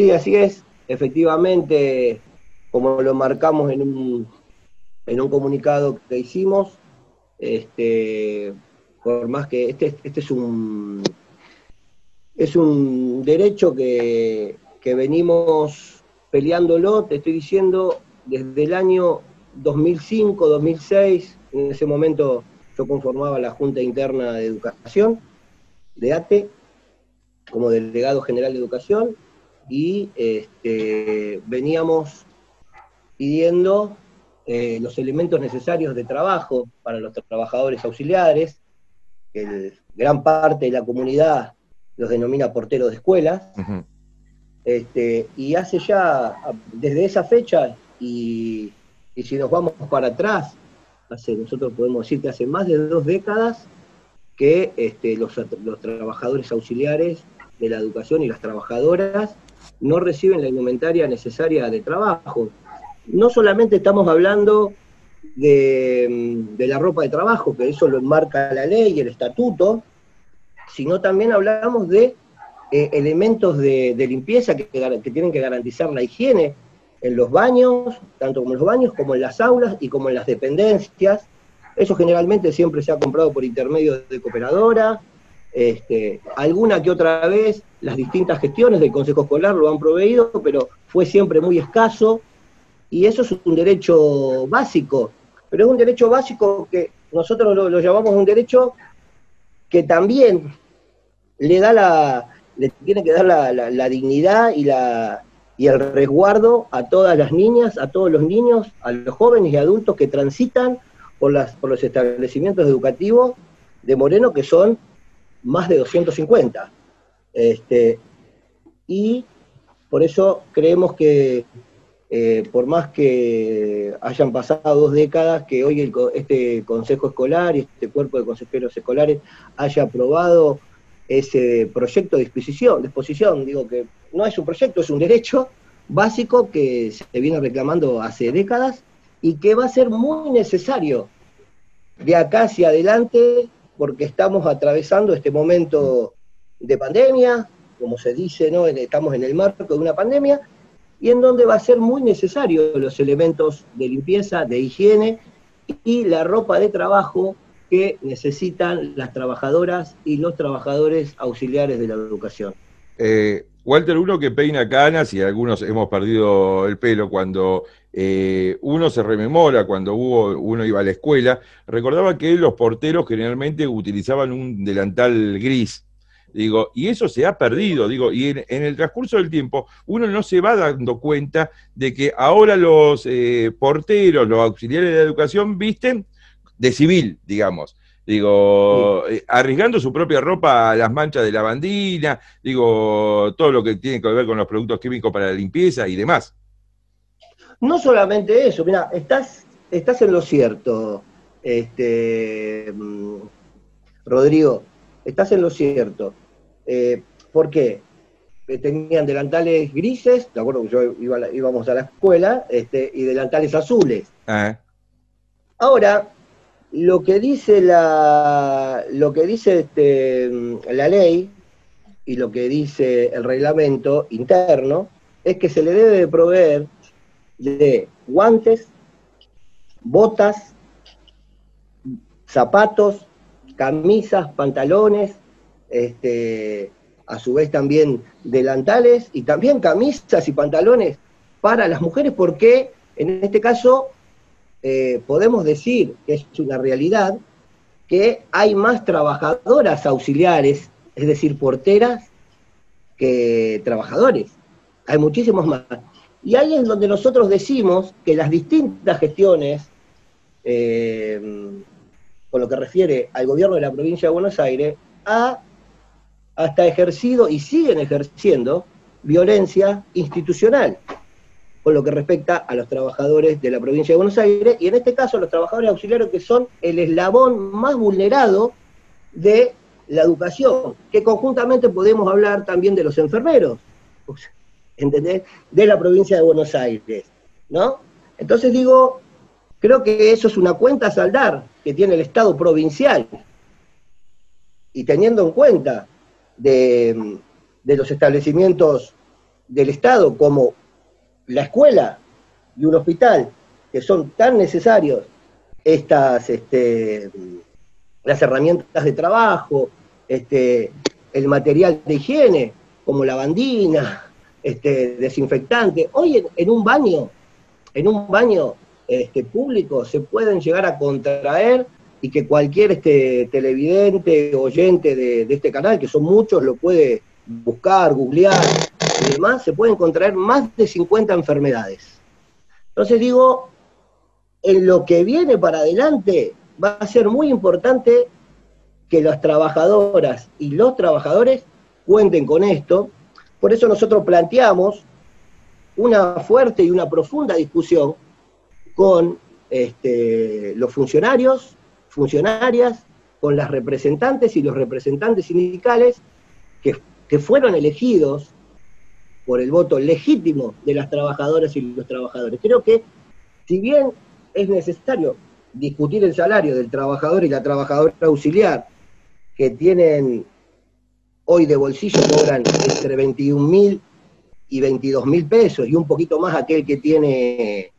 Sí, así es. Efectivamente, como lo marcamos en un, en un comunicado que hicimos, este, por más que este, este es un es un derecho que, que venimos peleándolo, te estoy diciendo, desde el año 2005, 2006, en ese momento yo conformaba la Junta Interna de Educación de ATE como delegado general de Educación y este, veníamos pidiendo eh, los elementos necesarios de trabajo para los trabajadores auxiliares, que gran parte de la comunidad los denomina porteros de escuelas, este, y hace ya, desde esa fecha, y, si nos vamos para atrás, hace, nosotros podemos decir que hace más de dos décadas que este, los, los trabajadores auxiliares de la educación y las trabajadoras no reciben la indumentaria necesaria de trabajo. No solamente estamos hablando de, de, la ropa de trabajo, que eso lo enmarca la ley y el estatuto, sino también hablamos de eh, elementos de, limpieza que, tienen que garantizar la higiene en los baños, tanto como en los baños, como en las aulas y como en las dependencias. Eso generalmente siempre se ha comprado por intermedio de cooperadora. Este, alguna que otra vez las distintas gestiones del Consejo Escolar lo han proveído, pero fue siempre muy escaso. Y eso es un derecho básico, pero es un derecho básico que nosotros lo llamamos un derecho que también le da la, le tiene que dar la, dignidad y, la, y el resguardo a todas las niñas, a todos los niños, a los jóvenes y adultos que transitan por, las, por los establecimientos educativos de Moreno, que son más de 250. Este, y por eso creemos que eh, por más que hayan pasado dos décadas, que hoy este Consejo Escolar y este cuerpo de consejeros escolares haya aprobado ese proyecto de disposición, disposición, digo que no es un proyecto, es un derecho básico que se viene reclamando hace décadas y que va a ser muy necesario de acá hacia adelante porque estamos atravesando este momento de pandemia, como se dice, ¿no? estamos en el marco de una pandemia, y en donde va a ser muy necesario los elementos de limpieza, de higiene y la ropa de trabajo que necesitan las trabajadoras y los trabajadores auxiliares de la educación. Eh, Walter, uno que peina canas y algunos hemos perdido el pelo cuando eh, uno se rememora, cuando hubo, uno iba a la escuela, recordaba que los porteros generalmente utilizaban un delantal gris. Digo, y eso se ha perdido, digo, y en, el transcurso del tiempo uno no se va dando cuenta de que ahora los eh, porteros, los auxiliares de educación visten de civil, digamos. Digo, eh, arriesgando su propia ropa a las manchas de lavandina, digo, todo lo que tiene que ver con los productos químicos para la limpieza y demás. No solamente eso, mira, estás, estás en lo cierto, este, mm, Rodrigo, estás en lo cierto. Eh, ¿Por qué? Eh, tenían delantales grises, de acuerdo que yo íbamos a la escuela, este, y delantales azules. Ah. Ahora, lo que dice la, lo que dice este, la ley y lo que dice el reglamento interno es que se le debe proveer de guantes, botas, zapatos, camisas, pantalones, este, a su vez también delantales y también camisas y pantalones para las mujeres porque en este caso eh, podemos decir que es una realidad que hay más trabajadoras auxiliares, es decir, porteras, que trabajadores. Hay muchísimos más. Y ahí es donde nosotros decimos que las distintas gestiones, eh, con lo que refiere al gobierno de la provincia de Buenos Aires, ha hasta ejercido y siguen ejerciendo violencia institucional con lo que respecta a los trabajadores de la provincia de Buenos Aires, y en este caso los trabajadores auxiliares que son el eslabón más vulnerado de la educación, que conjuntamente podemos hablar también de los enfermeros, ¿entendés? De la provincia de Buenos Aires, ¿no? Entonces digo, creo que eso es una cuenta a saldar que tiene el Estado provincial, y teniendo en cuenta de, de los establecimientos del Estado como la escuela y un hospital, que son tan necesarios estas, este, las herramientas de trabajo, este, el material de higiene, como lavandina, este, desinfectante. Hoy en, un baño, en un baño este, público se pueden llegar a contraer y que cualquier este, televidente, oyente de, de este canal, que son muchos, lo puede buscar, googlear y demás, se pueden contraer más de 50 enfermedades. Entonces digo, en lo que viene para adelante va a ser muy importante que las trabajadoras y los trabajadores cuenten con esto. Por eso nosotros planteamos una fuerte y una profunda discusión con este, los funcionarios, funcionarias, con las representantes y los representantes sindicales que, que fueron elegidos por el voto legítimo de las trabajadoras y los trabajadores. Creo que si bien es necesario discutir el salario del trabajador y la trabajadora auxiliar, que tienen hoy de bolsillo cobran entre 21 mil y 22 mil pesos y un poquito más aquel que tiene,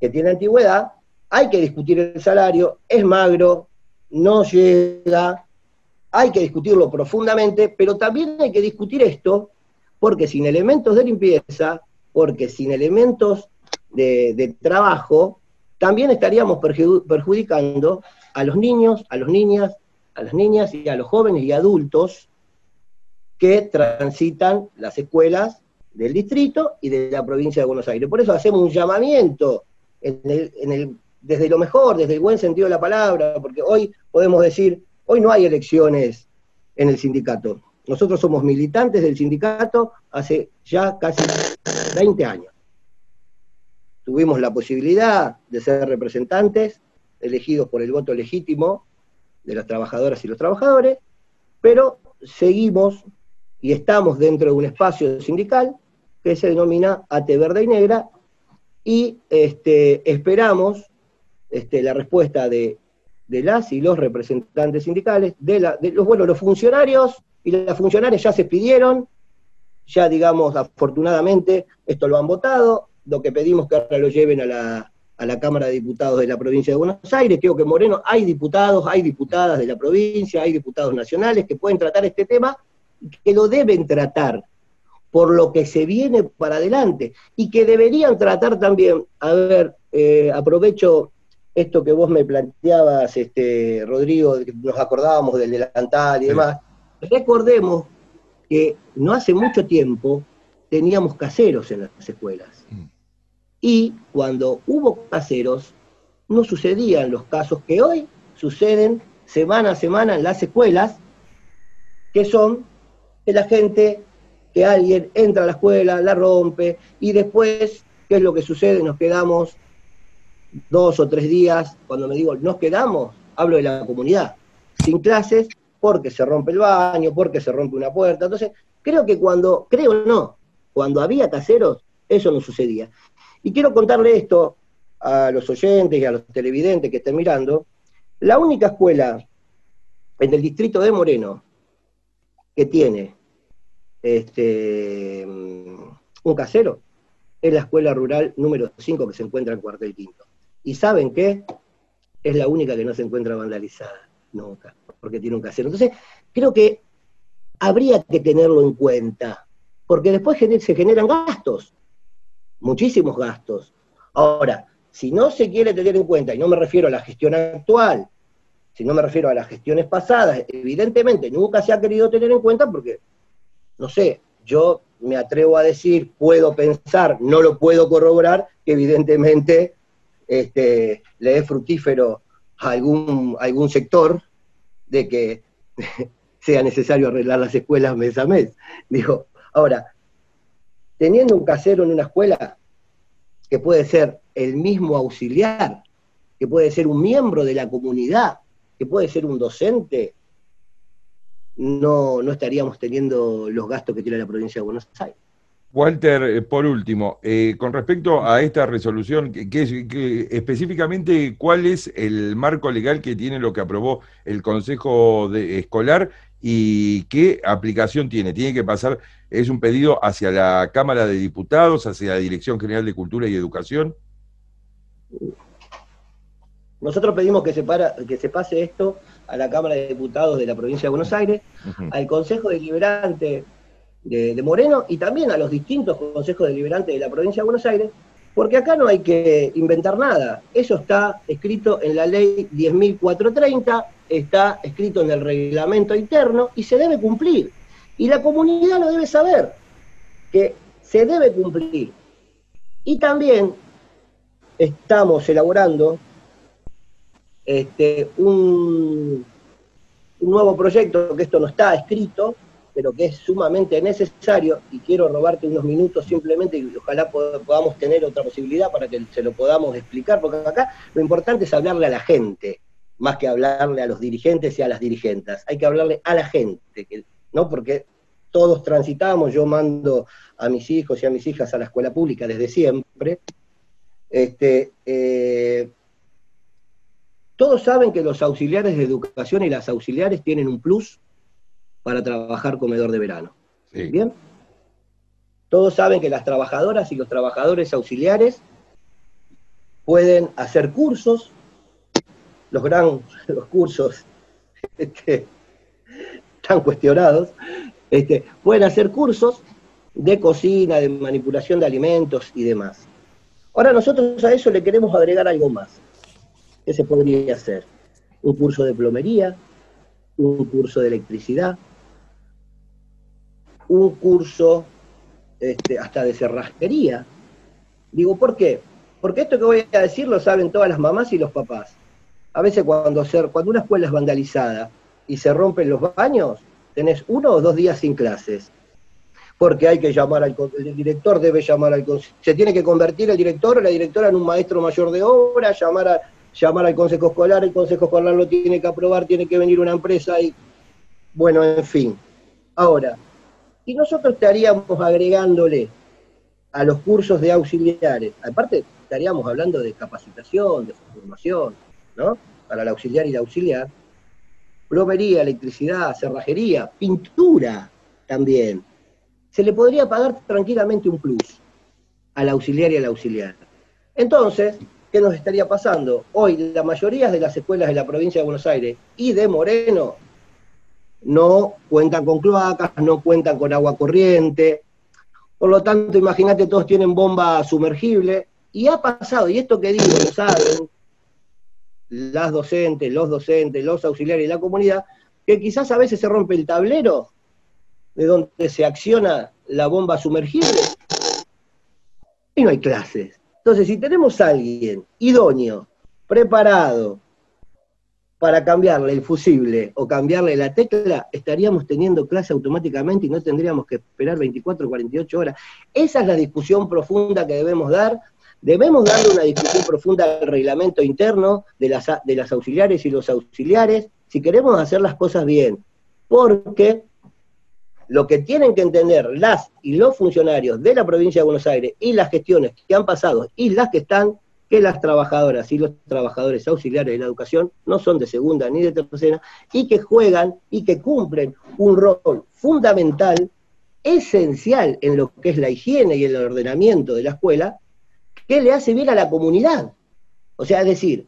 que tiene antigüedad, hay que discutir el salario, es magro, no llega, hay que discutirlo profundamente, pero también hay que discutir esto porque sin elementos de limpieza, porque sin elementos de, trabajo, también estaríamos perjudicando a los niños, a las niñas, a las niñas y a los jóvenes y adultos que transitan las escuelas del distrito y de la provincia de Buenos Aires. Por eso hacemos un llamamiento desde lo mejor, desde el buen sentido de la palabra, porque hoy podemos decir, hoy no hay elecciones en el sindicato. Nosotros somos militantes del sindicato hace ya casi 20 años. Tuvimos la posibilidad de ser representantes, elegidos por el voto legítimo de las trabajadoras y los trabajadores, pero seguimos y estamos dentro de un espacio sindical que se denomina AT Verde y Negra y este, esperamos este, la respuesta de, las y los representantes sindicales, de, de los, bueno, los funcionarios y las funcionarias ya se pidieron, ya digamos, afortunadamente, esto lo han votado, lo que pedimos que ahora lo lleven a la, a la Cámara de Diputados de la provincia de Buenos Aires, creo que Moreno, hay diputados, hay diputadas de la provincia, hay diputados nacionales que pueden tratar este tema, que lo deben tratar por lo que se viene para adelante, y que deberían tratar también, a ver, eh, aprovecho esto que vos me planteabas, este, Rodrigo, nos acordábamos del delantal y demás, Recordemos que no hace mucho tiempo teníamos caseros en las escuelas. Mm. Y cuando hubo caseros, no sucedían los casos que hoy suceden semana a semana en las escuelas, que son que la gente, que alguien entra a la escuela, la rompe, y después, ¿qué es lo que sucede? Nos quedamos dos o tres días, cuando me digo nos quedamos, hablo de la comunidad, sin clases porque se rompe el baño, porque se rompe una puerta. Entonces, creo que cuando, creo no, cuando había caseros, eso no sucedía. Y quiero contarle esto a los oyentes y a los televidentes que estén mirando. La única escuela en el distrito de Moreno que tiene este, un casero es la escuela rural número 5 que se encuentra en Cuartel Quinto. ¿Y saben qué? Es la única que no se encuentra vandalizada. Nunca porque tiene un casero. Entonces, creo que habría que tenerlo en cuenta, porque después se generan gastos, muchísimos gastos. Ahora, si no se quiere tener en cuenta, y no me refiero a la gestión actual, si no me refiero a las gestiones pasadas, evidentemente nunca se ha querido tener en cuenta porque, no sé, yo me atrevo a decir, puedo pensar, no lo puedo corroborar, que evidentemente este, le es fructífero algún, a algún sector de que sea necesario arreglar las escuelas mes a mes. Digo, ahora, teniendo un casero en una escuela que puede ser el mismo auxiliar, que puede ser un miembro de la comunidad, que puede ser un docente, no, no estaríamos teniendo los gastos que tiene la provincia de Buenos Aires. Walter, eh, por último, eh, con respecto a esta resolución, que, específicamente cuál es el marco legal que tiene lo que aprobó el Consejo de, Escolar y qué aplicación tiene. ¿Tiene que pasar ¿Es un pedido hacia la Cámara de Diputados, hacia la Dirección General de Cultura y Educación? Nosotros pedimos que se, que se pase esto a la Cámara de Diputados de la provincia de Buenos Aires, al Consejo Deliberante de, Moreno y también a los distintos consejos deliberantes de la provincia de Buenos Aires, porque acá no hay que inventar nada. Eso está escrito en la ley 10.430, está escrito en el reglamento interno y se debe cumplir. Y la comunidad lo debe saber, que se debe cumplir. Y también estamos elaborando este, un, nuevo proyecto, que esto no está escrito, pero que es sumamente necesario, y quiero robarte unos minutos simplemente y ojalá podamos tener otra posibilidad para que se lo podamos explicar, porque acá lo importante es hablarle a la gente, más que hablarle a los dirigentes y a las dirigentes. Hay que hablarle a la gente, ¿no? Porque todos transitamos, yo mando a mis hijos y a mis hijas a la escuela pública desde siempre. Este, eh, todos saben que los auxiliares de educación y las auxiliares tienen un plus para trabajar comedor de verano. ¿Bien? Todos saben que las trabajadoras y los trabajadores auxiliares pueden hacer cursos, los gran los cursos este, están cuestionados, este, pueden hacer cursos de cocina, de manipulación de alimentos y demás. Ahora nosotros a eso le queremos agregar algo más. ¿Qué se podría hacer? Un curso de plomería, un curso de electricidad, un curso este, hasta de cerrajería. Digo, ¿por qué? Porque esto que voy a decir lo saben todas las mamás y los papás. A veces cuando, cuando una escuela es vandalizada y se rompen los baños, tenés uno o dos días sin clases. Porque hay que llamar al el director, debe llamar al se tiene que convertir el director o la directora en un maestro mayor de obra, llamar a, llamar al consejo escolar, el consejo escolar lo tiene que aprobar, tiene que venir una empresa y, bueno, en fin. Ahora, y nosotros estaríamos agregándole a los cursos de auxiliares, aparte estaríamos hablando de capacitación, de formación, ¿no? Para el auxiliar y la auxiliar, plomería, electricidad, cerrajería, pintura también. Se le podría pagar tranquilamente un plus al auxiliar y al auxiliar. Entonces, ¿qué nos estaría pasando? Hoy la mayoría de las escuelas de la provincia de Buenos Aires y de Moreno no cuentan con cloacas, no cuentan con agua corriente. Por lo tanto, imagínate, todos tienen bomba sumergible. Y ha pasado, y esto que digo, saben las docentes, los docentes, los auxiliares y la comunidad, que quizás a veces se rompe el tablero de donde se acciona la bomba sumergible y no hay clases. Entonces, si tenemos a alguien idóneo, preparado para cambiarle el fusible o cambiarle la tecla, estaríamos teniendo clase automáticamente y no tendríamos que esperar 24 o 48 horas. Esa es la discusión profunda que debemos dar. Debemos darle una discusión profunda al reglamento interno de las, de las auxiliares y los auxiliares si queremos hacer las cosas bien. Porque lo que tienen que entender las y los funcionarios de la provincia de Buenos Aires y las gestiones que han pasado y las que están, que las trabajadoras y los trabajadores auxiliares de la educación no son de segunda ni de tercera y que juegan y que cumplen un rol fundamental, esencial en lo que es la higiene y el ordenamiento de la escuela, que le hace bien a la comunidad. O sea, es decir,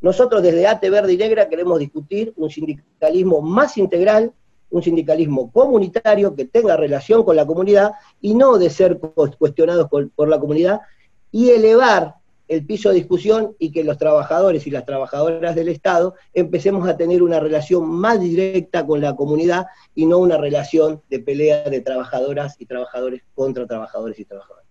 nosotros desde ATE Verde y Negra queremos discutir un sindicalismo más integral un sindicalismo comunitario que tenga relación con la comunidad y no de ser cuestionados por, la comunidad y elevar el piso de discusión y que los trabajadores y las trabajadoras del Estado empecemos a tener una relación más directa con la comunidad y no una relación de pelea de trabajadoras y trabajadores contra trabajadores y trabajadoras.